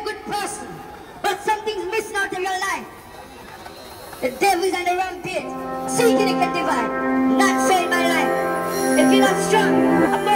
a good person, but something's missing out of your life. The devil's on the rampage, seeking to get divine, not save my life. If you're not strong,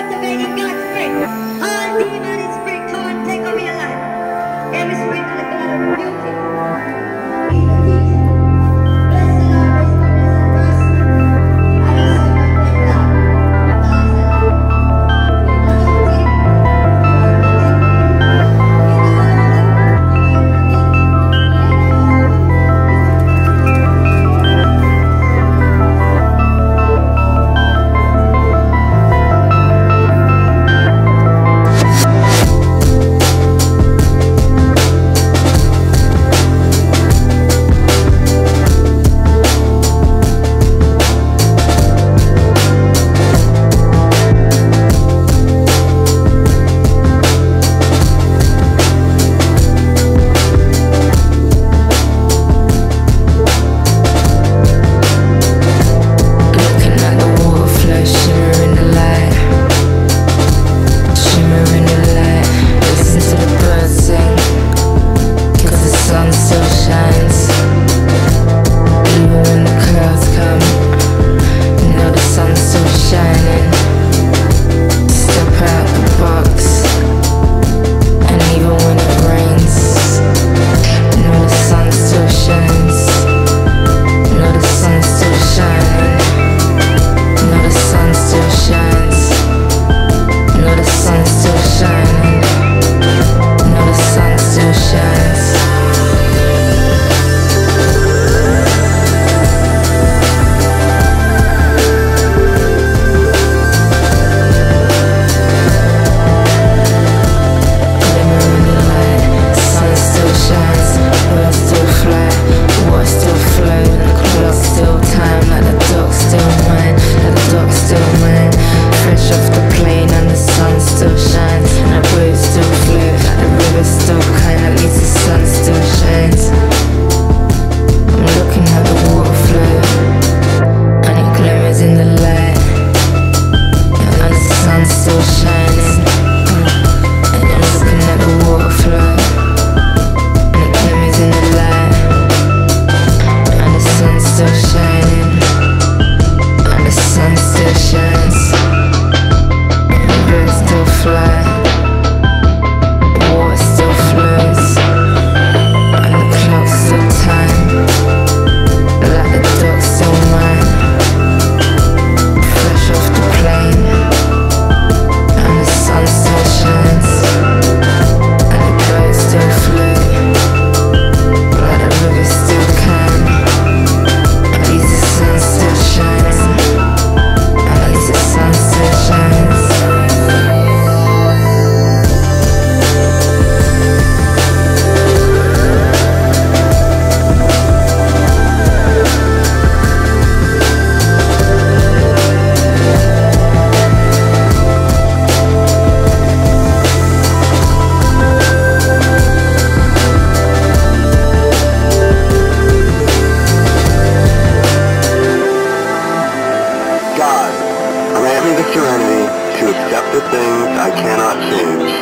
accept the things I cannot change,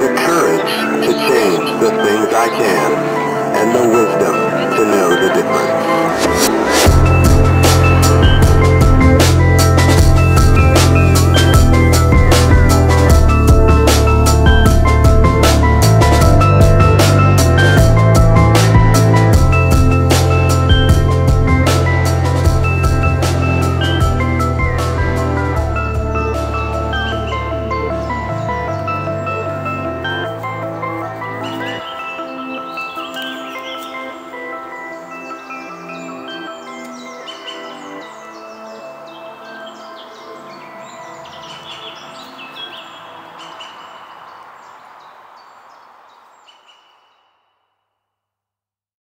the courage to change the things I can, and the wisdom to know the difference.